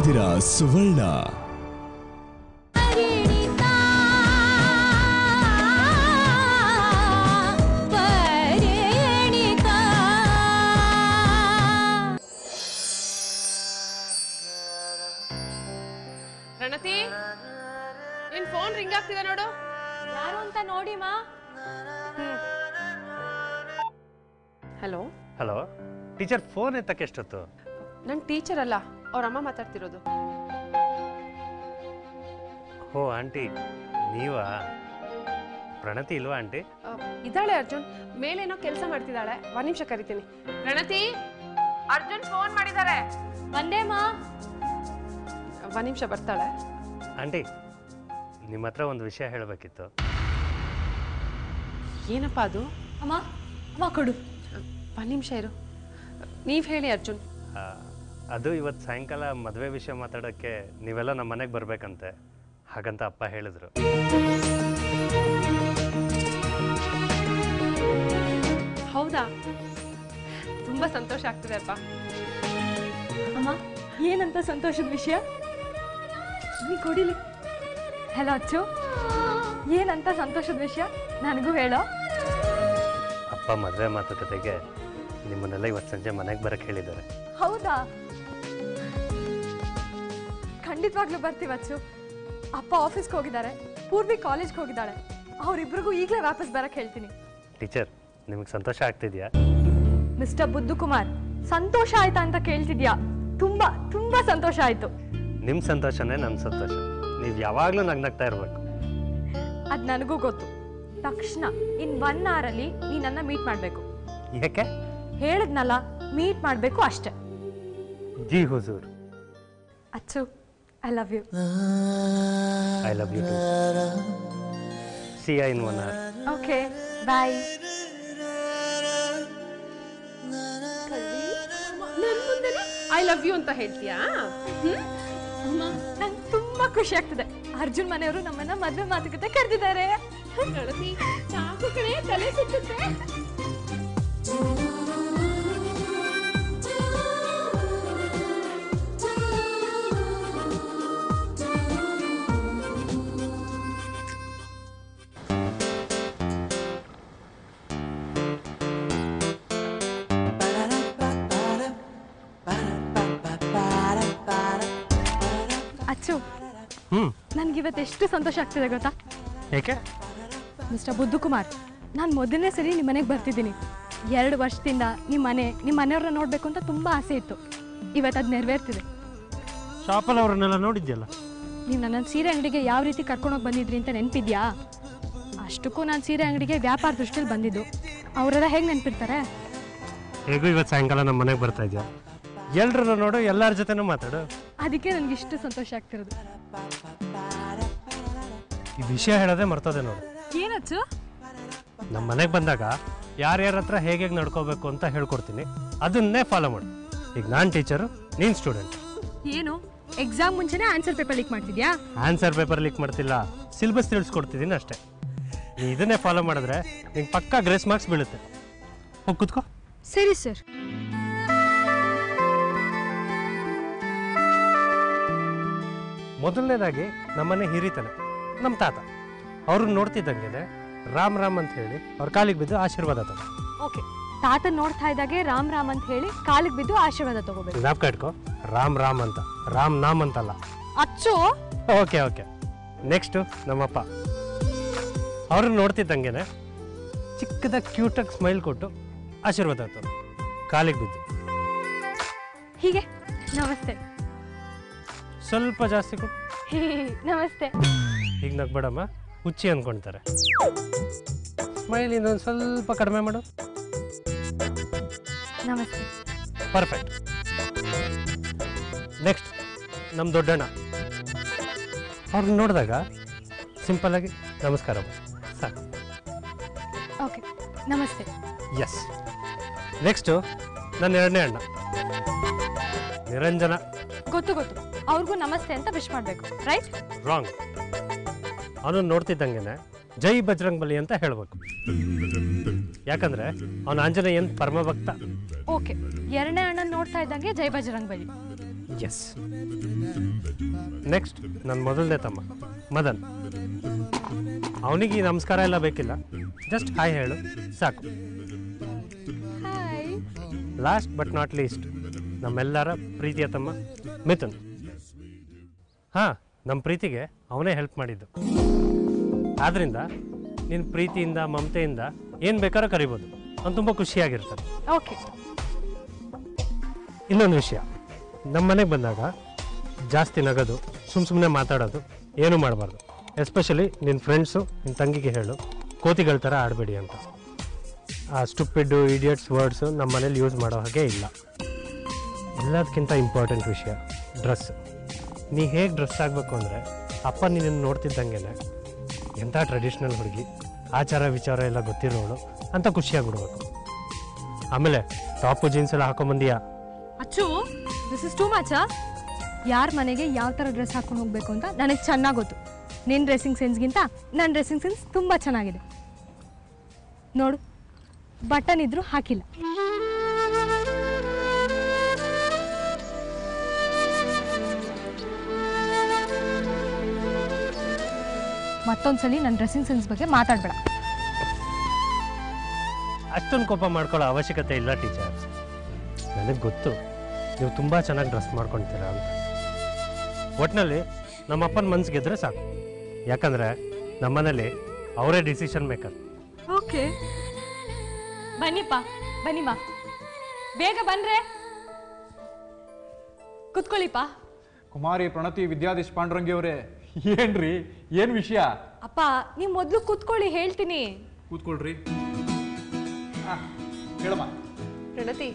ಇದ್ದೀರಾ ಸುವರ್ಣ. ಪ್ರಣತಿ ನಿನ್ phone ring ಆಗ್ತಿದೆ ನೋಡು. ಯಾರು ಅಂತ ನೋಡಿ ಮಾ. ಹಲೋ? ಹಲೋ ಟೀಚರ್ ಫೋನ್ ಎತ್ತಕ್ಕೆ ಎಷ್ಟೊತ್ತು? ನನ್ ಟೀಚರ್ ಅಲ್ಲ. ಅವ್ರ ಅಮ್ಮ ಮಾತಾಡ್ತಿರೋದು. ಓ ಆಂಟಿ ನೀವಾ? ಪ್ರಣತಿ ಇಲ್ವಾ ಆಂಟಿ? ಆ, ಇದ್ದಾಳೆ ಅರ್ಜುನ್. ಮೇಲೇನೋ ಕೆಲಸ ಮಾಡ್ತಿದ್ದಾಳೆ. ಒಂದ್ ನಿಮಿಷ ಕರಿತೀನಿ. ಪ್ರಣತಿ ಅರ್ಜುನ್ ಫೋನ್ ಮಾಡಿದ್ದಾರೆ ಬಂದೆ ಮಾ ಒಂದ್ ನಿಮಿಷ ಬರ್ತಾಳೆ. ಆಂಟಿ ನಿಮ್ಮ ಹತ್ರ ಒಂದು ವಿಷಯ ಹೇಳಬೇಕಿತ್ತು. ಏನಪ್ಪ ಅದು? ಅಮ್ಮ ಅಮ್ಮ ಕೊಡು. ಒಂದ್ ನಿಮಿಷ ಇರು. ನೀವ್ ಹೇಳಿ ಅರ್ಜುನ್. ಅದು ಇವತ್ತು ಸಾಯಂಕಾಲ ಮದುವೆ ವಿಷಯ ಮಾತಾಡೋಕ್ಕೆ ನೀವೆಲ್ಲ ನಮ್ಮ ಮನೆಗೆ ಬರಬೇಕಂತೆ. ಹಾಗಂತ ಅಪ್ಪ ಹೇಳಿದ್ರು. ಹೌದಾ? ತುಂಬ ಸಂತೋಷ ಆಗ್ತಿದೆ ಅಪ್ಪ. ಅಮ್ಮ ಏನಂತ ಸಂತೋಷದ ವಿಷಯ? ನೀ ಕೊಡಿಲಿ. ಹಲೋ ಅಚ್ಚು. ಏನಂತ ಸಂತೋಷದ ವಿಷಯ? ನನಗೂ ಹೇಳೋ. ಅಪ್ಪ ಮದುವೆ ಮಾತುಕತೆಗೆ ನಿಮ್ಮನ್ನೆಲ್ಲ ಇವತ್ತು ಸಂಜೆ ಮನೆಗೆ ಬರಕ್ಕೆ ಹೇಳಿದ್ದಾರೆ. ಹೌದಾ? ಖಂಡಿತವಾಗ್ಲೂ ಬರ್ತೀವಿ ಅಚ್ಚು. ಅಪ್ಪ ಆಫೀಸ್ಗೆ ಹೋಗಿದ್ದಾರೆ ಪೂರ್ವಿ ಕಾಲೇಜ್ಗೆ ಹೋಗಿದ್ದಾಳೆ. ಅವರಿಬ್ರಿಗೂ ಈಗಲೇ ವಾಪಸ್ ಬರಕ್ಕೆ ಹೇಳ್ತೀನಿ. ಟೀಚರ್ ನಿಮಗೆ ಸಂತೋಷ ಆಗ್ತಿದ್ಯಾ? ಮಿಸ್ಟರ್ ಬುದ್ದು ಕುಮಾರ್ ಸಂತೋಷ ಆಯ್ತಾ ಅಂತ ಕೇಳ್ತಿದ್ಯಾ? ತುಂಬಾ ತುಂಬಾ ಸಂತೋಷ ಆಯ್ತು. ನಿಮ್ಮ ಸಂತೋಷನೇ ನನ್ನ ಸಂತೋಷ. ನೀವು ಯಾವಾಗಲೂ ನಗ್ನಗ್ತಾ ಇರಬೇಕು. ಅದ್ ನನಗೂ ಗೊತ್ತು. ತಕ್ಷಣ ಇನ್ ಒನ್ ಅಲ್ಲಿ ನೀ ನನ್ನ ಮೀಟ್ ಮಾಡಬೇಕು. ಯಾಕೆ? ಹೇಳದ್ನಲ್ಲ ಮೀಟ್ ಮಾಡಬೇಕು ಅಷ್ಟೇ. ಜಿ ಹುಜೂರ್. Achu I love you I love you see I in one hour okay bye I love you ಅಂತ ಹೇಳ್ತೀಯಾ? ನಂಗೆ ತುಂಬಾ ಖುಷಿ ಆಗ್ತದೆ. ಅರ್ಜುನ್ ಮನೆಯವರು ನಮ್ಮನ್ನ ಮದ್ವೆ ಮಾತುಕತೆ ಕರೆದಿದ್ದಾರೆ. ಕಣೆ ತಲೆ ಸುತ್ತುತ್ತೆ. ಅಚ್ಚು ಹ್ಞೂ ನನ್ಗಿವತ್ತು ಎಷ್ಟು ಸಂತೋಷ ಆಗ್ತಿದೆ ಗೊತ್ತಾ? ಏಕೆ? ಮಿಸ್ಟರ್ ಬುದ್ಧಕುಮಾರ್ ನಾನು ಮೊದಲನೇ ಸರಿ ನಿಮ್ಮ ಮನೆಗೆ ಬರ್ತಿದ್ದೀನಿ. ಎರಡು ವರ್ಷದಿಂದ ನಿಮ್ಮ ಮನೆ ನಿಮ್ಮ ಮನೆಯವ್ರನ್ನ ನೋಡಬೇಕು ಅಂತ ತುಂಬ ಆಸೆ ಇತ್ತು. ಇವತ್ತು ಅದು ನೆರವೇರ್ತಿದೆ. ಶಾಪಲ್ಲಿ ಅವರನ್ನೆಲ್ಲ ನೋಡಿದ್ಯಲ್ಲ? ನೀವು ನನ್ನ ಸೀರೆ ಅಂಗಡಿಗೆ ಯಾವ ರೀತಿ ಕರ್ಕೊಂಡೋಗಿ ಬಂದಿದ್ರಿ ಅಂತ ನೆನಪಿದ್ಯಾ? ಅಷ್ಟಕ್ಕೂ ನಾನು ಸೀರೆ ಅಂಗಡಿಗೆ ವ್ಯಾಪಾರ ದೃಷ್ಟಿಯಲ್ಲಿ ಬಂದಿದ್ದು. ಅವರೆಲ್ಲ ಹೇಗೆ ನೆನಪಿರ್ತಾರೆ? ಹೇಗೂ ಇವತ್ತು ಸಾಯಂಕಾಲ ನಮ್ಮ ಮನೆಗೆ ಬರ್ತಾ ಇದೆಯಾ? ಎಲ್ರನ್ನು ನೋಡು ಎಲ್ಲರ ಜೊತೆನೂ ಮಾತಾಡು. ಅದಕ್ಕೆ ನನಗೆ ಇಷ್ಟು ಸಂತೋಷ ಆಗ್ತಿರೋದು. ಈ ವಿಷಯ ಹೇಳೋದೇ ಮರ್ತದೆ ನೋಡು. ಏನಚ್ಚು ನಮ್ಮ ಮನೆಗೆ ಬಂದಾಗ ಯಾರ್ಯಾರ ಹತ್ರ ಹೇಗೆ ಹೇಗೆ ನಡ್ಕೋಬೇಕು ಅಂತ ಹೇಳ್ಕೊಡ್ತೀನಿ. ಅದನ್ನೇ ಫಾಲೋ ಮಾಡು. ಈಗ ನಾನು ಟೀಚರು ನೀನು ಸ್ಟೂಡೆಂಟ್. ಏನು? ಎಕ್ಸಾಮ್ ಮುಂಚೆನೇ ಆನ್ಸರ್ ಪೇಪರ್ ಲೀಕ್ ಮಾಡ್ತಿದ್ಯಾ? ಆನ್ಸರ್ ಪೇಪರ್ ಲೀಕ್ ಮಾಡ್ತಿಲ್ಲ. ಸಿಲೆಬಸ್ ತಿಳಿಸ್ಕೊಡ್ತಿದ್ದೀನಿ ಅಷ್ಟೇ. ನೀ ಇದನ್ನೇ ಫಾಲೋ ಮಾಡಿದ್ರೆ ನಿಂಗೆ ಪಕ್ಕಾ ಗ್ರೇಸ್ ಮಾರ್ಕ್ಸ್ ಬೀಳುತ್ತೆ. ಹೋಗಿ ಕೂತ್ಕೋ. ಸರಿ ಸರ್ ಮೊದಲನೇದಾಗಿ ನಮ್ಮನೆ ಹಿರಿತಾನೆ ನಮ್ಮ ತಾತ. ಅವ್ರನ್ನ ನೋಡ್ತಿದ್ದಂಗೆ ರಾಮ್ ರಾಮ್ ಅಂತ ಹೇಳಿ ಅವ್ರ ಕಾಲಿಗೆ ಬಿದ್ದು ಆಶೀರ್ವಾದ ತಗೋ. ಓಕೆ ತಾತ ನೋಡ್ತಾ ಇದ್ದಾಗೆ ರಾಮ್ ರಾಮ್ ಅಂತ ಹೇಳಿ ಕಾಲಿಗೆ ಬಿದ್ದು ಆಶೀರ್ವಾದ ತಗೋಬೇಕು. ಜ್ಞಾಪಕ ಇಟ್ಕೋ ರಾಮ್ ರಾಮ್ ಅಂತ ರಾಮ್ ನಾಮ್ ಅಂತಲ್ಲ. ಅಚ್ಚು! Okay okay. ನೆಕ್ಸ್ಟು ನಮ್ಮಪ್ಪ. ಅವ್ರನ್ನ ನೋಡ್ತಿದ್ದಂಗೆ ಚಿಕ್ಕದಾಗಿ ಕ್ಯೂಟಾಗಿ ಸ್ಮೈಲ್ ಕೊಟ್ಟು ಆಶೀರ್ವಾದ ತಗೋ. ಕಾಲಿಗೆ ಬಿದ್ದು. ಹೀಗೆ ನಮಸ್ತೆ. ಸ್ವಲ್ಪ ಜಾಸ್ತಿ ನಮಸ್ತೆ. ಈಗ ನಗ್ಬೇಡಮ್ಮ. ಹುಚ್ಚಿ ಅನ್ಕೊಂತಾರೆ. ಸ್ಮೈಲ್ ಇನ್ನೊಂದು ಸ್ವಲ್ಪ ಕಡಿಮೆ ಮಾಡು. ನಮಸ್ತೆ. ಪರ್ಫೆಕ್ಟ್ ನೆಕ್ಸ್ಟ್ ನಮ್ಮ ದೊಡ್ಡಣ್ಣ. ಅವ್ರನ್ನ ನೋಡಿದಾಗ ಸಿಂಪಲ್ಲಾಗಿ ನಮಸ್ಕಾರ ಸಾಕು. ಓಕೆ ನಮಸ್ತೆ. ಎಸ್ ನೆಕ್ಸ್ಟು ನನ್ನ ಎರಡನೇ ಅಣ್ಣ. ನಿರಂಜನ. ಗೊತ್ತು ಗೊತ್ತು. ಅವ್ರಿಗೂ ನಮಸ್ತೆ ಅಂತ ವಿಶ್ ಮಾಡಬೇಕು ರೈಟ್ ರಾಂಗ್ ಅವನು ನೋಡ್ತಿದ್ದಂಗೆನೆ ಜೈ ಬಜರಂಗ್ ಬಲಿ ಅಂತ ಹೇಳ್ಬೇಕು. ಯಾಕಂದ್ರೆ ಅವನ ಆಂಜನೇಯನ್ ಪರಮಭಕ್ತ. ಓಕೆ ಎರಡನೇ ಅಣ್ಣನ ನೋಡ್ತಾ ಇದ್ದಂಗೆ ಜೈ ಬಜರಂಗ್ ಬಲಿ. ಎಸ್ ನೆಕ್ಸ್ಟ್ ನನ್ನ ಮೊದಲನೇ ತಮ್ಮ ಮದನ್. ಅವನಿಗೆ ಈ ನಮಸ್ಕಾರ ಎಲ್ಲ ಬೇಕಿಲ್ಲ. ಜಸ್ಟ್ ಹಾಯ್ ಹೇಳು ಸಾಕು. ಲಾಸ್ಟ್ ಬಟ್ ನಾಟ್ ಲೀಸ್ಟ್ ನಮ್ಮೆಲ್ಲರ ಪ್ರೀತಿಯ ತಮ್ಮ ಮಿಥುನ್. ಹಾಂ ನಮ್ಮ ಪ್ರೀತಿಗೆ ಅವನೇ ಹೆಲ್ಪ್ ಮಾಡಿದ್ದು. ಆದ್ರಿಂದ ನಿನ್ನ ಪ್ರೀತಿಯಿಂದ ಮಮತೆಯಿಂದ ಏನು ಬೇಕಾದ್ರೂ ಕರಿಬೋದು. ಅವ್ನು ತುಂಬ ಖುಷಿಯಾಗಿರ್ತಾನೆ. ಓಕೆ ಇನ್ನೊಂದು ವಿಷಯ. ನಮ್ಮ ಮನೆಗೆ ಬಂದಾಗ ಜಾಸ್ತಿ ನಗದು ಸುಮ್ಮ ಸುಮ್ಮನೆ ಮಾತಾಡೋದು ಏನೂ ಮಾಡಬಾರ್ದು. ಎಸ್ಪೆಷಲಿ ನಿನ್ನ ಫ್ರೆಂಡ್ಸು ನಿನ್ನ ತಂಗಿಗೆ ಹೇಳು ಕೋತಿಗಳ ಥರ ಆಡಬೇಡಿ ಅಂತ. ಆ ಸ್ಟುಪಿಡ್ ಇಡಿಯಟ್ಸ್ ವರ್ಡ್ಸು ನಮ್ಮ ಮನೇಲಿ ಯೂಸ್ ಮಾಡೋ ಹಾಗೆ ಇಲ್ಲ. ಎಲ್ಲದಕ್ಕಿಂತ ಇಂಪಾರ್ಟೆಂಟ್ ವಿಷಯ ಡ್ರೆಸ್ ನೀ ಹೇಗೆ ಡ್ರೆಸ್ ಆಗಬೇಕು ಅಂದರೆ ಅಪ್ಪ ನಿನ್ನನ್ನು ನೋಡ್ತಿದ್ದಂಗೆ ಎಂಥ ಟ್ರೆಡಿಷ್ನಲ್ ಹುಡುಗಿ, ಆಚಾರ ವಿಚಾರ ಎಲ್ಲ ಗೊತ್ತಿರೋಳು ಅಂತ ಖುಷಿಯಾಗ್ಬಿಡ್ಬೇಕು. ಆಮೇಲೆ ಟಾಪು ಜೀನ್ಸ್ ಎಲ್ಲ ಹಾಕೊಂಬಂದಿಯಾ? ಅಚ್ಚು ದಿಸ್ ಇಸ್ ಟೂ ಮಚ್ ಯಾರ ಮನೆಗೆ ಯಾವ ಥರ ಡ್ರೆಸ್ ಹಾಕೊಂಡು ಹೋಗ್ಬೇಕು ಅಂತ ನನಗೆ ಚೆನ್ನಾಗಿ ಗೊತ್ತು. ನಿನ್ನ ಡ್ರೆಸ್ಸಿಂಗ್ ಸೆನ್ಸ್ಗಿಂತ ನನ್ನ ಡ್ರೆಸ್ಸಿಂಗ್ ಸೆನ್ಸ್ ತುಂಬ ಚೆನ್ನಾಗಿದೆ. ನೋಡು ಬಟನ್ ಇದ್ರೂ ಹಾಕಿಲ್ಲ. ಮತ್ತೊಂದ್ಸಲಿ ನನ್ನ ಡ್ರೆಸ್ಸಿಂಗ್ ಸೆನ್ಸ್ ಬಗ್ಗೆ ಮಾತಾಡ್ಬೇಡ. ಅಷ್ಟೊಂದು ಕೋಪ ಮಾಡ್ಕೊಳ್ಳೋ ಅವಶ್ಯಕತೆ ಇಲ್ಲ ಟೀಚರ್ ನನಗೆ ಗೊತ್ತು. ನೀವು ತುಂಬ ಚೆನ್ನಾಗಿ ಡ್ರೆಸ್ ಮಾಡ್ಕೊಳ್ತೀರಾ ಅಂತ. ಒಟ್ಟಿನಲ್ಲಿ ನಮ್ಮ ಅಪ್ಪನ ಮನ್ಸು ಗೆದ್ರೆ ಸಾಕು. ಯಾಕಂದರೆ ನಮ್ಮನೇಲಿ ಅವರೇ ಡಿಸಿಷನ್ ಮೇಕರ್ ಓಕೆ. ಬನ್ನಿಪ್ಪ ಬನ್ನಿ ಬಾ ಬೇಗ ಬಂದ್ರೆ? ಕುತ್ಕೊಳ್ಳಿಪ್ಪ. ಕುಮಾರಿ ಪ್ರಣತಿ ವಿದ್ಯಾಧೀಶ್ ಪಾಂಡುರಂಗಿ ಅವರೇ ಏನ್ರಿ? ಏನ್ ವಿಷಯ? ಅಪ್ಪ ನೀವು ಮೊದಲು ಕೂತ್ಕೊಳ್ಳಿ ಹೇಳ್ತೀನಿ. ಕೂತ್ಕೊಳ್ರಿ. ಆ, ಹೇಳಮ್ಮ. ಪ್ರಣತಿ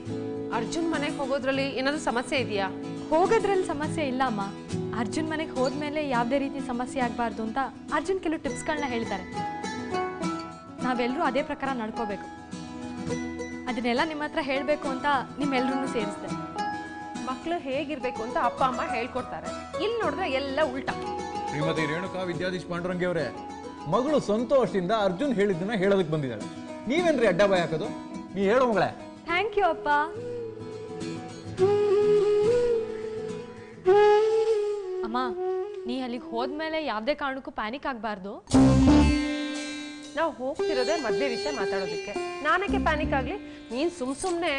ಅರ್ಜುನ್ ಮನೆಗೆ ಹೋಗೋದ್ರಲ್ಲಿ ಏನಾದ್ರೂ ಸಮಸ್ಯೆ ಇದೆಯಾ? ಹೋಗೋದ್ರಲ್ಲಿ ಸಮಸ್ಯೆ ಇಲ್ಲ ಅಮ್ಮ. ಅರ್ಜುನ್ ಮನೆಗೆ ಹೋದ್ಮೇಲೆ ಯಾವ್ದೇ ರೀತಿ ಸಮಸ್ಯೆ ಆಗ್ಬಾರ್ದು ಅಂತ ಅರ್ಜುನ್ ಕೆಲವು ಟಿಪ್ಸ್ಗಳನ್ನ ಹೇಳ್ತಾರೆ. ನಾವೆಲ್ಲರೂ ಅದೇ ಪ್ರಕಾರ ನಡ್ಕೋಬೇಕು. ಅದನ್ನೆಲ್ಲ ನಿಮ್ಮ ಹತ್ರ ಹೇಳಬೇಕು ಅಂತ ನಿಮ್ಮೆಲ್ಲರೂ ಸೇರಿಸ್ದೆ. ಮಕ್ಕಳು ಹೇಗಿರ್ಬೇಕು ಅಂತ ಅಪ್ಪ ಅಮ್ಮ ಹೇಳ್ಕೊಡ್ತಾರೆ. ಇಲ್ಲಿ ನೋಡಿದ್ರೆ ಎಲ್ಲ ಉಲ್ಟಾ. ಶ್ರೀಮತಿ ರೇಣುಕಾ ವಿದ್ಯಾಧೀಶ್ ಪಾಂಡುರಂಗಿ ಅವರೇ ಮಗಳು ಸಂತೋಷದಿಂದ ಅರ್ಜುನ್ ಹೇಳಿದ್ದನ್ನ ಹೇಳೋದಕ್ಕೆ ಬಂದಿದ್ದಾಳೆ. ನೀವೇನ್ರಿ ಅಡ್ಡ ಬಾಯ್ ಹಾಕೋದು? ನೀ ಹೇಳು ಮಗಳೇ. ಥ್ಯಾಂಕ್ ಯು ಅಪ್ಪ. ಅಮ್ಮ ನೀ ಅಲ್ಲಿಗೆ ಹೋದ್ಮೇಲೆ ಯಾವುದೇ ಕಾರಣಕ್ಕೂ ಪ್ಯಾನಿಕ್ ಆಗಬಾರ್ದು. ನಾವು ಹೋಗ್ತಿರೋದೇ ಮದ್ವೆ ವಿಷಯ ಮಾತಾಡೋದಕ್ಕೆ. ನಾನಕ್ಕೆ ಪ್ಯಾನಿಕ್ ಆಗ್ಲಿ? ನೀನ್ ಸುಮ್ ಸುಮ್ನೆ.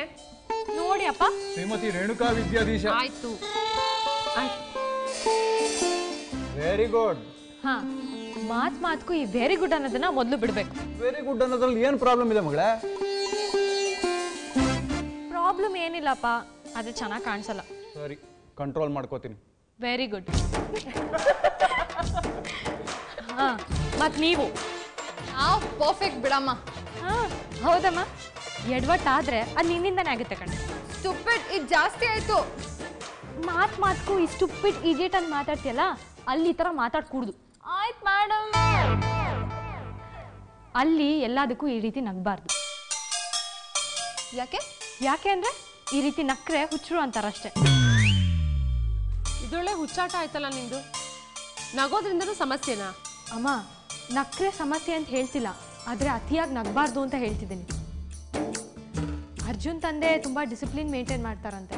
ನೋಡಿ ಅಪ್ಪ. ಶ್ರೀಮತಿ ರೇಣುಕಾ ವಿದ್ಯಾಧೀಶ. ಆಯ್ತು. ಆಯ್ತು. ವೆರಿ ಗುಡ್ ಹಾ ಮಾತ್ ಮಾತ್ಕು ಈ ವೆರಿ ಗುಡ್ ಅನ್ನೋದನ್ನ ಮೊದಲು ಬಿಡ್ಬೇಕು. ವೆರಿ ಗುಡ್ ಅನ್ನೋದ್ರಲ್ಲಿ ಏನು ಪ್ರಾಬ್ಲಮ್ ಇದೆ ಮಗಳೇ? ಪ್ರಾಬ್ಲಮ್ ಏನಿಲ್ಲಪ್ಪ ಅದು ಚೆನ್ನಾಗಿ ಕಾಣಿಸಲ್ಲ. ಸರಿ ಕಂಟ್ರೋಲ್ ಮಾಡ್ಕೋತೀನಿ. ವೆರಿ ಗುಡ್ ಹಾ ಮತ್ತು ನೀವು? ಆ ಪರ್ಫೆಕ್ಟ್ ಬಿಡಮ್ಮ. ಹಾ ಹೌದಮ್ಮ. ಎಡವಟ್ಟಾದ್ರೆ ಅದು ನಿನ್ನಿಂದನೇ ಆಗುತ್ತೆ ಕಣೆ. ಸ್ಟುಪಿಡ್ ಇದು ಜಾಸ್ತಿ ಆಯ್ತು. ಮಾತ್ ಮಾತ್ಕು ಈ ಸ್ಟುಪಿಡ್ ಇಡಿಯಟ್ ಅಂತ ಮಾತಾಡ್ತೀಯಲ್ಲ? ಅಲ್ಲಿ ಈ ಥರ ಮಾತಾಡ್ಕೂಡ್ದು. ಆಯ್ತು ಮೇಡಮ್ ಅಲ್ಲಿ ಎಲ್ಲದಕ್ಕೂ ಈ ರೀತಿ ನಗಬಾರ್ದು. ಯಾಕೆ? ಯಾಕೆ ಅಂದ್ರೆ ಈ ರೀತಿ ನಕ್ರೆ ಹುಚ್ಚರು ಅಂತಾರಷ್ಟೇ. ಇದೊಳ್ಳೆ ಹುಚ್ಚಾಟ ಆಯ್ತಲ್ಲ ನಿಂದು? ನಗೋದ್ರಿಂದನೂ ಸಮಸ್ಯೆನಾ? ಅಮ್ಮ ನಕ್ರೆ ಸಮಸ್ಯೆ ಅಂತ ಹೇಳ್ತಿಲ್ಲ. ಆದರೆ ಅತಿಯಾಗಿ ನಗಬಾರ್ದು ಅಂತ ಹೇಳ್ತಿದ್ದೀನಿ. ಅರ್ಜುನ್ ತಂದೆ ತುಂಬ ಡಿಸಿಪ್ಲಿನ್ ಮೇಂಟೈನ್ ಮಾಡ್ತಾರಂತೆ.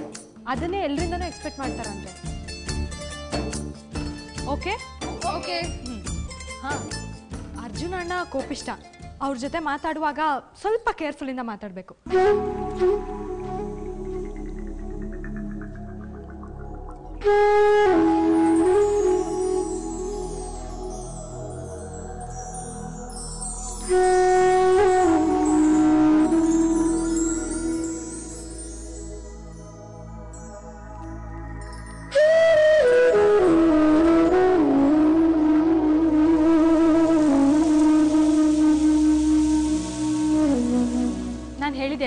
ಅದನ್ನೇ ಎಲ್ರಿಂದನೂ ಎಕ್ಸ್ಪೆಕ್ಟ್ ಮಾಡ್ತಾರಂತೆ. ಓಕೆ ಓಕೆ ಹಾಂ. ಅರ್ಜುನ್ ಅಣ್ಣ ಕೋಪಿಷ್ಟ. ಅವ್ರ ಜೊತೆ ಮಾತಾಡುವಾಗ ಸ್ವಲ್ಪ ಕೇರ್ಫುಲ್ಲಿಂದ ಮಾತಾಡಬೇಕು.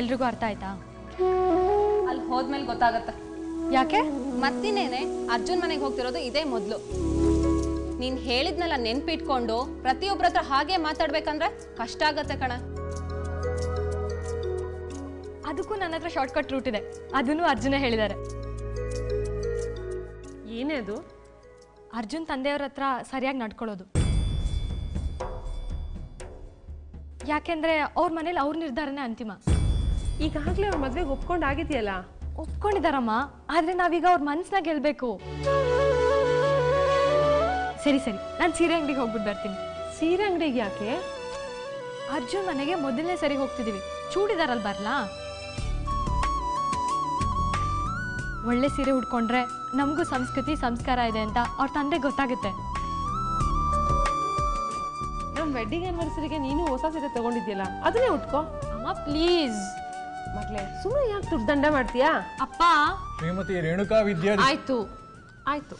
ಎಲ್ರಿಗೂ ಅರ್ಥ ಆಯ್ತಾ? ಅಲ್ಲಿ ಹೋದ್ಮೇಲೆ ಗೊತ್ತಾಗತ್ತೆ. ಯಾಕೆ? ಮತ್ತಿನ್ನೇನೆ ಅರ್ಜುನ್ ಮನೆಗೆ ಹೋಗ್ತಿರೋದು ಇದೇ ಮೊದಲು. ನೀನ್ ಹೇಳಿದ್ನೆಲ್ಲ ನೆನ್ಪಿಟ್ಕೊಂಡು ಪ್ರತಿಯೊಬ್ಬರ ಹತ್ರ ಹಾಗೆ ಮಾತಾಡ್ಬೇಕಂದ್ರೆ ಕಷ್ಟ ಆಗತ್ತೆ ಕಣ. ಅದಕ್ಕೂ ನನ್ನ ಹತ್ರ ಶಾರ್ಟ್ಕಟ್ ರೂಟ್ ಇದೆ. ಅದನ್ನು ಅರ್ಜುನ ಹೇಳಿದ್ದಾರೆ. ಏನೇ ಅದು? ಅರ್ಜುನ್ ತಂದೆಯವ್ರ ಹತ್ರ ಸರಿಯಾಗಿ ನಡ್ಕೊಳ್ಳೋದು. ಯಾಕೆಂದ್ರೆ ಅವ್ರ ಮನೇಲಿ ಅವ್ರ ನಿರ್ಧಾರನೇ ಅಂತಿಮ. ಈಗಾಗಲೇ ಅವ್ರ ಮದ್ವೆಗೆ ಒಪ್ಕೊಂಡಾಗಿದೆಯಲ್ಲ ಒಪ್ಕೊಂಡಿದಾರಮ್ಮ ಆದ್ರೆ ನಾವೀಗ ಅವ್ರ ಮನ್ಸನ್ನ ಗೆಲ್ಬೇಕು. ಸರಿ ಸರಿ ನಾನು ಸೀರೆ ಅಂಗಡಿಗೆ ಹೋಗ್ಬಿಟ್ಟು ಬರ್ತೀನಿ. ಸೀರೆ ಅಂಗಡಿಗೆ ಯಾಕೆ? ಅರ್ಜುನ್ ಮನೆಗೆ ಮೊದಲನೇ ಸರಿ ಹೋಗ್ತಿದೀವಿ. ಚೂಡಿದಾರಲ್ಲಿ ಬರ್ಲಾ? ಒಳ್ಳೆ ಸೀರೆ ಉಟ್ಕೊಂಡ್ರೆ ನಮಗೂ ಸಂಸ್ಕೃತಿ ಸಂಸ್ಕಾರ ಇದೆ ಅಂತ ಅವ್ರ ತಂದೆ ಗೊತ್ತಾಗುತ್ತೆ. ನಮ್ಮ ವೆಡ್ಡಿಂಗ್ ಆನಿವರ್ಸರಿಗೆ ನೀನು ಹೊಸ ಸೀರೆ ತಗೊಂಡಿದ್ಯಲ್ಲ ಅದನ್ನೇ ಉಟ್ಕೋ. ಅಮ್ಮ ಪ್ಲೀಸ್ ಮಗ್ಲೇ ಸುಮ್ಮನೆ ಯಾಕೆ ದುಡ್ಡು ದಂಡ ಮಾಡ್ತೀಯಾ? ಅಪ್ಪ. ಶ್ರೀಮತಿ ರೇಣುಕಾ ವಿದ್ಯಾ ಆಯ್ತು ಆಯ್ತು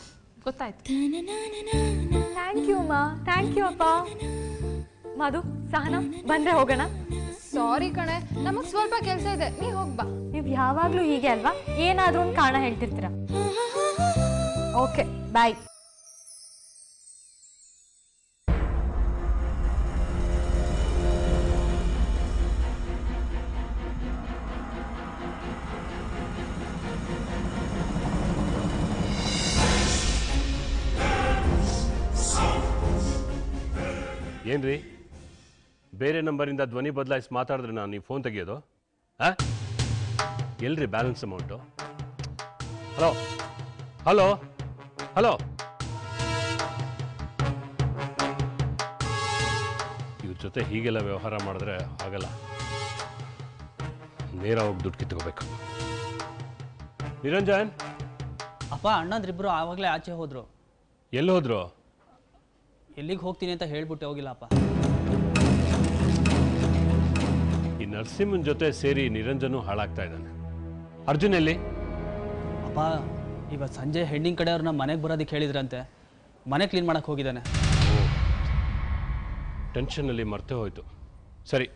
ಗೊತ್ತಾಯ್ತು. ಥ್ಯಾಂಕ್ ಯು ಅಮ್ಮ. ಥ್ಯಾಂಕ್ ಯು ಅಪ್ಪ. ಮಧು ಸಹನ ಬಂದ್ರೆ ಹೋಗೋಣ. ಸಾರಿ ಕಣೆ ನಮಗ್ ಸ್ವಲ್ಪ ಕೆಲಸ ಇದೆ. ನೀ ಹೋಗ್ಬಾ ನೀವು ಯಾವಾಗಲೂ ಹೀಗೆ ಅಲ್ವಾ? ಏನಾದ್ರೂ ಒಂದು ಕಾರಣ ಹೇಳ್ತಿರ್ತೀರ? ಓಕೆ ಬಾಯ್ ಏನ್ರಿ? ಬೇರೆ ನಂಬರಿಂದ ಧ್ವನಿ ಬದಲಾಯಿಸಿ ಮಾತಾಡಿದ್ರೆ ನಾನು ನೀವು ಫೋನ್ ತೆಗಿಯೋದು? ಆ? ಎಲ್ರಿ balance amount hello hello hello ಇವ್ರ ಜೊತೆ ಹೀಗೆಲ್ಲ ವ್ಯವಹಾರ ಮಾಡಿದ್ರೆ ಆಗಲ್ಲ. ನೇರ ಹೋಗಿ ದುಡ್ಡು ಕಿತ್ಕೋಬೇಕು. ನಿರಂಜನ್? ಅಪ್ಪ ಅಣ್ಣಂದ್ರಿಬ್ರು ಆವಾಗಲೇ ಆಚೆ ಹೋದ್ರು. ಎಲ್ಲಿ ಹೋದ್ರು? ಎಲ್ಲಿಗೆ ಹೋಗ್ತೀನಿ ಅಂತ ಹೇಳ್ಬಿಟ್ಟು ಹೋಗಿಲ್ಲಪ್ಪ. ಈ ನರಸಿಂಹನ್ ಜೊತೆ ಸೇರಿ ನಿರಂಜನು ಹಾಳಾಗ್ತಾ ಇದ್ದಾನೆ. ಅರ್ಜುನ್ ಎಲ್ಲಿ? ಅಪ್ಪ ಇವತ್ತು ಸಂಜೆ ಹೆಣ್ಣಿನ ಕಡೆಯವ್ರನ್ನ ಮನೆಗೆ ಬರೋದಕ್ಕೆ ಹೇಳಿದ್ರಂತೆ. ಮನೆ ಕ್ಲೀನ್ ಮಾಡಕ್ಕೆ ಹೋಗಿದ್ದಾನೆ. ಟೆನ್ಷನಲ್ಲಿ ಮರ್ತೇ ಹೋಯ್ತು. ಸರಿ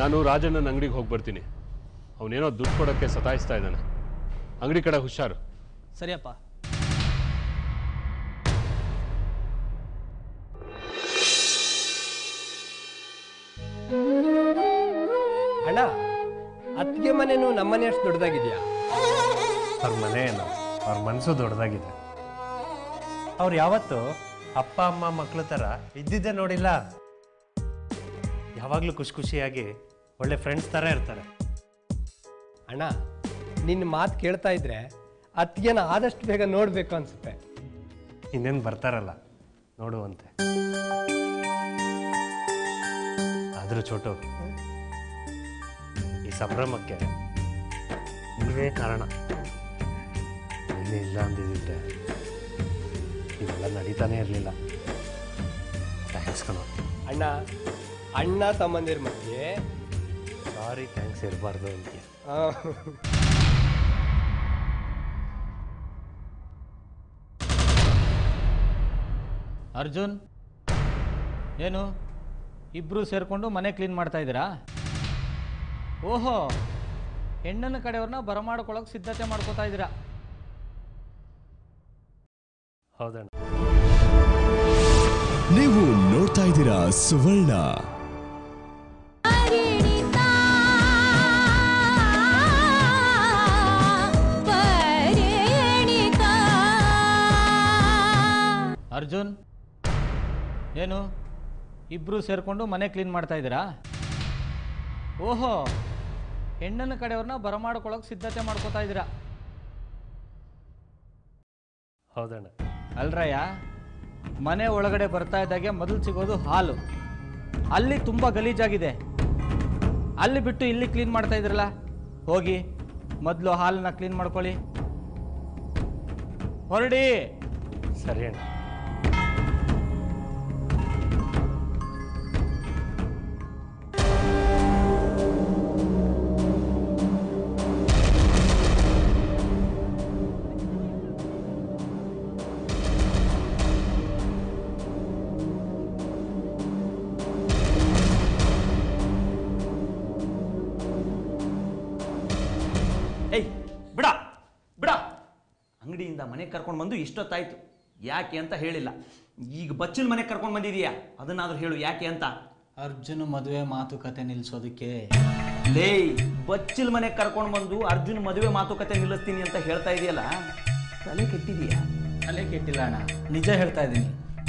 ನಾನು ರಾಜಣ್ಣನ ಅಂಗಡಿಗೆ ಹೋಗಿ ಬರ್ತೀನಿ. ಅವನೇನೋ ದುಡ್ಡು ಕೊಡೋಕ್ಕೆ ಸತಾಯಿಸ್ತಾ ಇದ್ದಾನೆ. ಅಂಗಡಿ ಕಡೆ ಹುಷಾರು. ಸರಿಯಪ್ಪ ಅಣ್ಣ ಅತ್ತಿಗೆ ಮನೇನೂ ನಮ್ಮ ಮನೆ ಅಷ್ಟು ದೊಡ್ಡದಾಗಿದೆಯಾ? ಅವ್ರ ಮನೆ ಏನು? ಅವ್ರ ಮನಸ್ಸು ದೊಡ್ಡದಾಗಿದೆ. ಅವ್ರು ಯಾವತ್ತು ಅಪ್ಪ ಅಮ್ಮ ಮಕ್ಕಳ ಥರ ಇದ್ದಿದ್ದೆ ನೋಡಿಲ್ಲ? ಯಾವಾಗಲೂ ಖುಷಿ ಖುಷಿಯಾಗಿ ಒಳ್ಳೆ ಫ್ರೆಂಡ್ಸ್ ಥರ ಇರ್ತಾರೆ. ಅಣ್ಣ ನಿನ್ನ ಮಾತು ಕೇಳ್ತಾ ಇದ್ರೆ ಅತ್ತಿಗೆನ ಆದಷ್ಟು ಬೇಗ ನೋಡಬೇಕು ಅನ್ಸುತ್ತೆ. ಇನ್ನೇನು ಬರ್ತಾರಲ್ಲ ನೋಡುವಂತೆ. ಆದರೂ ಚೋಟು ಸಂಭ್ರಮಕ್ಕೆ ನೀವೇ ಕಾರಣ. ನೀನೇ ಇಲ್ಲ ಅಂದಿದ್ದರೆ ಇವೆಲ್ಲ ನಡೀತಾನೆ ಇರಲಿಲ್ಲ. ಥ್ಯಾಂಕ್ಸ್ ಕಣ. ಅಣ್ಣ ಅಣ್ಣ ಸಂಬಂಧಿರ ಮಧ್ಯೆ. ಸಾರಿ ಥ್ಯಾಂಕ್ಸ್ ಇರಬಾರ್ದು ಅಂತೀಯ ಅರ್ಜುನ್ ಏನು? ಇಬ್ಬರು ಸೇರಿಕೊಂಡು ಮನೆ ಕ್ಲೀನ್ ಮಾಡ್ತಾ ಇದ್ದೀರಾ? ಓಹೋ ಹೆಣ್ಣನ ಕಡೆಯವ್ರನ್ನ ಬರಮಾಡ್ಕೊಳ್ಳೋಕೆ ಸಿದ್ಧತೆ ಮಾಡ್ಕೋತಾ ಇದ್ದೀರಾ? ಹೌದಣ್ಣ. ನೀವು ನೋಡ್ತಾ ಇದ್ದೀರಾ ಸುವರ್ಣ. ಅರ್ಜುನ್ ಏನು ಇಬ್ರು ಸೇರ್ಕೊಂಡು ಮನೆ ಕ್ಲೀನ್ ಮಾಡ್ತಾ ಇದ್ದೀರಾ? ಓಹೋ ಹೆಣ್ಣನ ಕಡೆಯವ್ರನ್ನ ಬರಮಾಡ್ಕೊಳ್ಳೋಕೆ ಸಿದ್ಧತೆ ಮಾಡ್ಕೋತಾ ಇದ್ದೀರಾ? ಹೌದಣ್ಣ. ಅಲ್ರಯ್ಯ ಮನೆ ಒಳಗಡೆ ಬರ್ತಾ ಇದ್ದಾಗೆ ಮೊದಲು ಸಿಗೋದು ಹಾಲು. ಅಲ್ಲಿ ತುಂಬ ಗಲೀಜಾಗಿದೆ. ಅಲ್ಲಿ ಬಿಟ್ಟು ಇಲ್ಲಿ ಕ್ಲೀನ್ ಮಾಡ್ತಾ ಇದ್ರಲ್ಲ? ಹೋಗಿ ಮೊದಲು ಹಾಲನ್ನ ಕ್ಲೀನ್ ಮಾಡ್ಕೊಳ್ಳಿ. ಹೊರಡಿ. ಸರಿ ಅಣ್ಣ. ಮನೆಗೆ ಕರ್ಕೊಂಡು ಬಂದು ಇಷ್ಟೊತ್ತಾಯಿತು. ಯಾಕೆ ಅಂತ ಹೇಳಿಲ್ಲ. ಈಗ ಬಚ್ಚಲ್ ಮನೆಗೆ ಕರ್ಕೊಂಡು ಬಂದಿದೀಯಾ ಅದನ್ನಾದ್ರೂ ಹೇಳು ಯಾಕೆ ಅಂತ. ಅರ್ಜುನ ಮದುವೆ ಮಾತುಕತೆ ನಿಲ್ಸೋದಕ್ಕೆ. ಲೇ ಬಚ್ಚಲ್ ಮನೆಗೆ ಕರ್ಕೊಂಡು ಬಂದು ಅರ್ಜುನ್ ಮದುವೆ ಮಾತುಕತೆ ನಿಲ್ಲಿಸ್ತೀನಿ ಅಂತ ಹೇಳ್ತಾ ಇದೆಯಲ್ಲ? ತಲೆ ಕೆಟ್ಟಿದೀಯಾ? ತಲೆ ಕೆಟ್ಟಿಲ್ಲ ಅಣ್ಣ. ನಿಜ ಹೇಳ್ತಾ ಇದ್ದೀನಿ.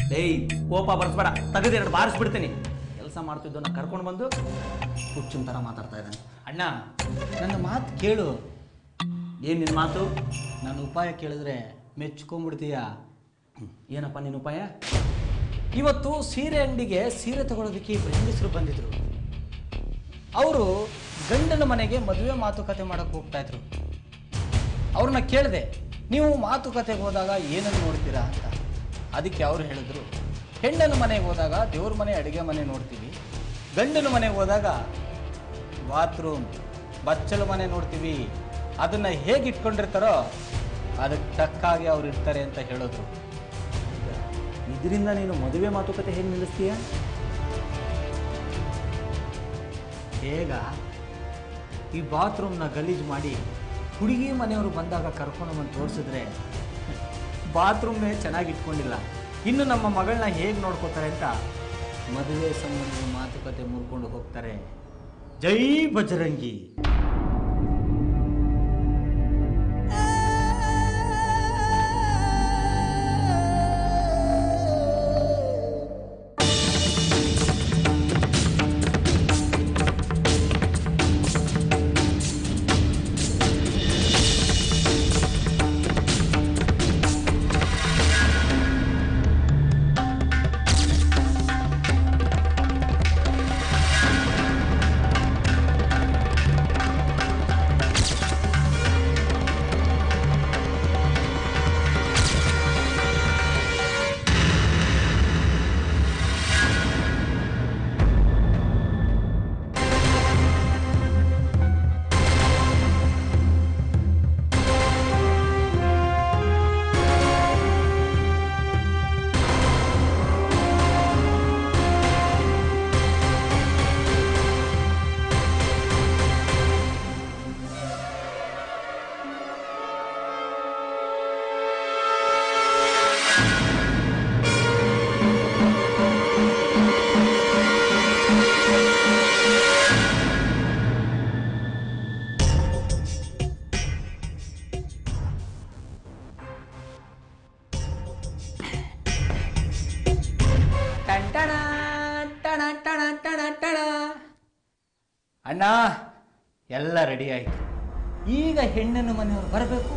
ಲೇ ಕೋಪ ಬರ್ಸ್ಬೇಡ. ತೆಗೆದೆರಡು ಬಾರಿಸ್ಬಿಡ್ತೀನಿ. ಕೆಲಸ ಮಾಡ್ತಿದ್ದವನ್ನ ಕರ್ಕೊಂಡು ಬಂದು ಹುಚ್ಚಿನ ಥರ ಮಾತಾಡ್ತಾ ಇದ್ದಾನೆ. ಅಣ್ಣ ನನ್ನ ಮಾತು ಕೇಳು. ಏನು ನಿನ್ನ ಮಾತು? ನಾನು ಉಪಾಯ ಕೇಳಿದ್ರೆ ಮೆಚ್ಕೊಂಬಿಡ್ತೀಯ ಏನಪ್ಪ ನಿನ್ನ ಉಪಾಯ? ಇವತ್ತು ಸೀರೆ ಅಂಗಡಿಗೆ ಸೀರೆ ತಗೊಳ್ಳೋದಕ್ಕೆ ಹೆಂಗಸರು ಬಂದಿದ್ರು. ಅವರು ಗಂಡನ ಮನೆಗೆ ಮದುವೆ ಮಾತುಕತೆ ಮಾಡೋಕೆ ಹೋಗ್ತಾ ಇದ್ರು. ಅವ್ರನ್ನ ಕೇಳಿದೆ, ನೀವು ಮಾತುಕತೆಗೆ ಹೋದಾಗ ಏನನ್ನು ನೋಡ್ತೀರಾ ಅಂತ. ಅದಕ್ಕೆ ಅವರು ಹೇಳಿದ್ರು, ಹೆಣ್ಣನ ಮನೆಗೆ ಹೋದಾಗ ದೇವ್ರ ಮನೆ, ಅಡುಗೆ ಮನೆ ನೋಡ್ತೀವಿ. ಗಂಡನ ಮನೆಗೆ ಹೋದಾಗ ಬಾತ್ರೂಮ್ ಬಚ್ಚಲು ಮನೆ ನೋಡ್ತೀವಿ. ಅದನ್ನು ಹೇಗೆ ಇಟ್ಕೊಂಡಿರ್ತಾರೋ ಅದಕ್ಕೆ ತಕ್ಕಾಗಿ ಅವ್ರು ಇರ್ತಾರೆ ಅಂತ ಹೇಳೋದು ಇದರಿಂದ ನೀನು ಮದುವೆ ಮಾತುಕತೆ ಹೇಗೆ ನಿಲ್ಲಿಸ್ತೀಯ? ಹೇಗ ಈ ಬಾತ್ರೂಮ್ನ ಗಲೀಜು ಮಾಡಿ ಹುಡುಗಿ ಮನೆಯವರು ಬಂದಾಗ ಕರ್ಕೊಂಡು ಬಂದು ತೋರಿಸಿದ್ರೆ ಬಾತ್ರೂಮ್ನೇ ಚೆನ್ನಾಗಿ ಇಟ್ಕೊಂಡಿಲ್ಲ ಇನ್ನು ನಮ್ಮ ಮಗಳನ್ನ ಹೇಗೆ ನೋಡ್ಕೋತಾರೆ ಅಂತ ಮದುವೆ ಸಂಬಂಧ ಮಾತುಕತೆ ಮುರ್ಕೊಂಡು ಹೋಗ್ತಾರೆ. ಜೈ ಬಜರಂಗಿ ಎಲ್ಲ ರೆಡಿ ಆಯಿತು. ಈಗ ಹೆಣ್ಣಿನ ಮನೆಯವರು ಬರಬೇಕು,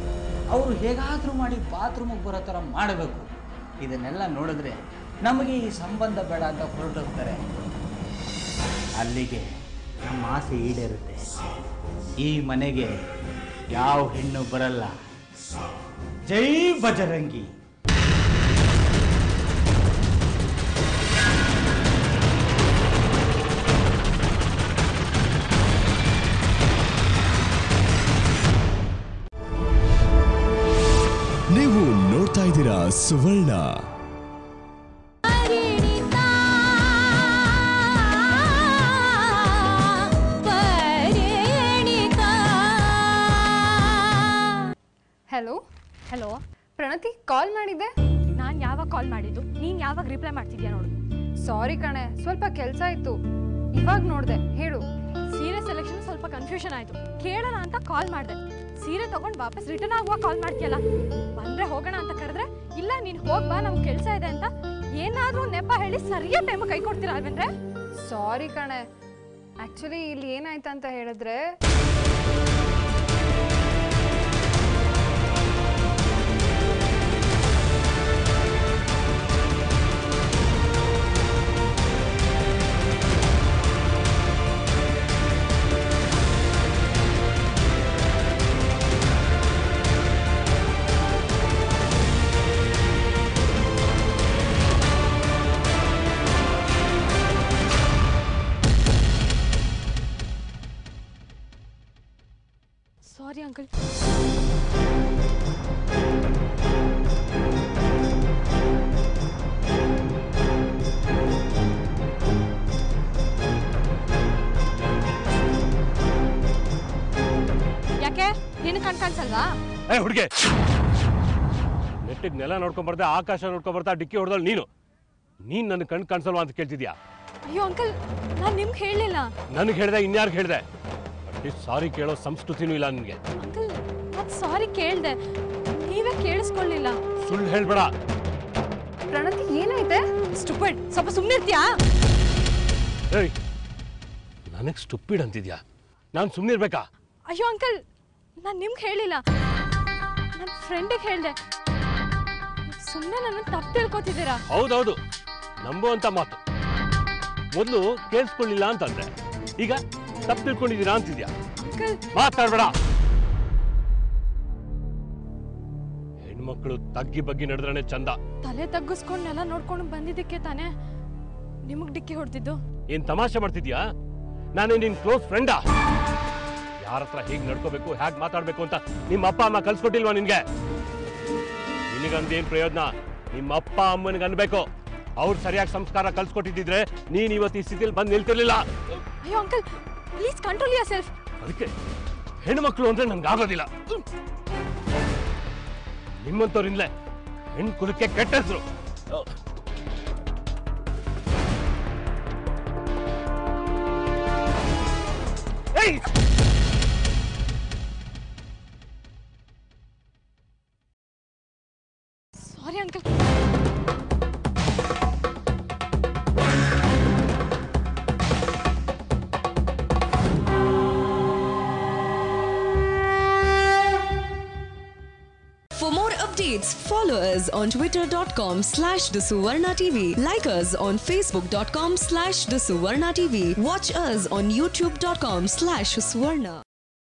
ಅವರು ಹೇಗಾದರೂ ಮಾಡಿ ಬಾತ್ರೂಮಿಗೆ ಬರೋ ಥರ ಮಾಡಬೇಕು. ಇದನ್ನೆಲ್ಲ ನೋಡಿದ್ರೆ ನಮಗೆ ಈ ಸಂಬಂಧ ಬೇಡ ಅಂತ ಹೊರಟೋಗ್ತಾರೆ. ಅಲ್ಲಿಗೆ ನಮ್ಮ ಆಸೆ ಈಡೇರುತ್ತೆ. ಈ ಮನೆಗೆ ಯಾವ ಹೆಣ್ಣು ಬರಲ್ಲ. Jai Bajrangi Suvarna. Hello hello Pranati call ಮಾಡಿದ್ದೆ? ನಾನು ಯಾವಾಗ ಕಾಲ್ ಮಾಡಿದ್ದು? ನೀನು ಯಾವಾಗ ರಿಪ್ಲೈ ಮಾಡ್ತಿದ್ಯಾ ನೋಡು. ಸಾರಿ ಕಣೆ ಸ್ವಲ್ಪ ಕೆಲಸ ಇತ್ತು. ಇವಾಗ ನೋಡಿದೆ ಹೇಳು. ಸೀರೆ ಸೆಲೆಕ್ಷನ್ ಸ್ವಲ್ಪ ಕನ್ಫ್ಯೂಷನ್ ಆಯ್ತು. ಕೇಳೋಣ ಅಂತ ಕಾಲ್ ಮಾಡಿದೆ. ಸೀರೆ ತಗೊಂಡು ವಾಪಸ್ ರಿಟರ್ನ್ ಆಗುವಾಗ ಕಾಲ್ ಮಾಡ್ತೀಯಲ್ಲ? ಬಂದ್ರೆ ಹೋಗೋಣ ಅಂತ ಕರೆದ್ರೆ ಇಲ್ಲ, ನೀನು ಹೋಗ್ ಬಾ ನಮ್ಗೆ ಕೆಲಸ ಇದೆ ಅಂತ. ಏನಾದ್ರೂ ನೆಪ ಹೇಳಿ ಸರಿಯಾದ ಟೈಮ್ ಕೈ ಕೊಡ್ತೀರಾ ಅಲ್ವೇಂದ್ರೆ ಸಾರಿ ಕಣೆ. ಆಕ್ಚುಲಿ ಇಲ್ಲಿ ಏನಾಯ್ತು ಅಂತ ಹೇಳಿದ್ರೆ ನಿನ್ನ ಕಣ್ ಕಾಣಿಸಲ್ವಾ? ಏ ಹುಡುಗೆ! ನೆಟ್ಟಿಗೆ ನೆಲ ನೋಡ್ಕೊಂಡ್ ಬರ್ದೆ ಆಕಾಶ ನೋಡ್ಕೊಂಡ್ ಬರ್ತಾ ಡಿಕ್ಕಿ ಹೊಡೆದಳು ನೀನು. ನೀನ್ ನನ್ನ ಕಣ್ ಕಾಣಿಸಲ್ವಾ ಅಂತ ಕೇಳ್ತಿದ್ಯಾ? ಅಯ್ಯೋ ಅಂಕಲ್ ನಾನು ನಿಮ್ಗೆ ಹೇಳಲಿಲ್ಲ. ನನಗೆ ಹೇಳ್ದೆ ಇನ್ಯಾರಿಗೆ ಹೇಳ್ದೆ? ಅಟ್ಲೀಸ್ಟ್ ಸಾರಿ ಕೇಳೋ ಸಂಸ್ಕೃತಿನೂ ಇಲ್ಲ ನಿನಗೆ. ಅಂಕಲ್ ನಾನು ಸಾರಿ ಕೇಳ್ದೆ. ನೀವೇ ಕೇಳಿಸ್ಕೊಳ್ಳಿಲ್ಲ ಸುಳ್ಳು ಹೇಳ್ಬೇಡ. ಪ್ರಣತಿ ಏನಾಯ್ತೆ? ಸ್ಟುಪಿಡ್. ಸ್ವಲ್ಪ ಸುಮ್ಮನೆ ಇರ್ತೀಯಾ? ಏಯ್ ನನಗೆ ಸ್ಟುಪ್ಪಿಡ್ ಅಂತಿದ್ಯಾ? ನಾನು ಸುಮ್ಮನೆ ಇರ್ಬೇಕಾ? ಅಯ್ಯೋ ಅಂಕಲ್ ನಾನು ನಿಮ್ಗೆ ಹೇಳಿಲ್ಲ. ನನ್ನ ಫ್ರೆಂಡಿಗೆ ಹೇಳಿದೆ. ಸುಮ್ಮನೆ ನನ್ನ ತಪ್ಪು ತಿಳ್ಕೊತಿದ್ದೀರಾ? ಹೌದೌದು. ನಂಬುವಂತ ಮಾತು. ಮೊದಲು ಕೇಳಿಸ್ಕೊಳ್ಳಿಲ್ಲ ಅಂತಂದ್ರೆ ಈಗ ತಪ್ಪು ತಿಳ್ಕೊಂಡಿದ್ದೀರಾ ಅಂತಿದ್ಯಾ? ಅಂಕಲ್ ಮಾತಾಡ್ಬೇಡ. ಹೆಣ್ಮಕ್ಳು ತಗ್ಗಿ ಬಗ್ಗಿ ನಡೆದ್ರೆ ಚಂದ. ತಲೆ ತಗ್ಗಿಸ್ಕೊಂಡೆಲ್ಲ ನೋಡ್ಕೊಂಡು ಬಂದಿದ್ದಕ್ಕೆ ತಾನೇ ನಿಮಗೆ ಡಿಕ್ಕಿ ಹೊಡ್ತಿದ್ದು? ಏನ್ ತಮಾಷೆ ಮಾಡ್ತಿದ್ಯಾ? ನಾನು ನಿನ್ ಕ್ಲೋಸ್ ಫ್ರೆಂಡಾ? ಯಾರ ಹತ್ರ ಹೇಗ್ ನಡ್ಕೋಬೇಕು ಹೇಗ್ ಮಾತಾಡ್ಬೇಕು ಅಂತ ನಿಮ್ಮ ಅಪ್ಪ ಅಮ್ಮ ಕಲ್ಸ್ಕೊಟ್ಟಿಲ್ವಾ ನಿನ್ಗೆ? ನಿನಗಂದೇನ್ ಪ್ರಯೋಜನ? ನಿಮ್ಮ ಅಪ್ಪ ಅಮ್ಮನಿಗೆ ಅನ್ಬೇಕು. ಅವ್ರು ಸರಿಯಾಗಿ ಸಂಸ್ಕಾರ ಕಲ್ಸ್ಕೊಟ್ಟಿದ್ರೆ ನೀನ್ ಇವತ್ತು ಈ ಸ್ಥಿತಿಲಿ ಬಂದು ನಿಲ್ತಿರ್ಲಿಲ್ಲ. ಅಯ್ಯೋ uncle please control yourself ಅದಕ್ಕೆ ಹೆಣ್ಮಕ್ಳು ಅಂದ್ರೆ ನನ್ಗೆ ಆಗೋದಿಲ್ಲ. ನಿಮ್ಮಂತವ್ರಿಂದಲೇ ಹೆಣ್ ಕುಲಕ್ಕೆ ಕೆಟ್ಟ ಹೆಸರು ಸಾರಿ us on twitter.com slash the Suvarna TV. Like us on facebook.com slash the Suvarna TV. Watch us on youtube.com slash Suvarna.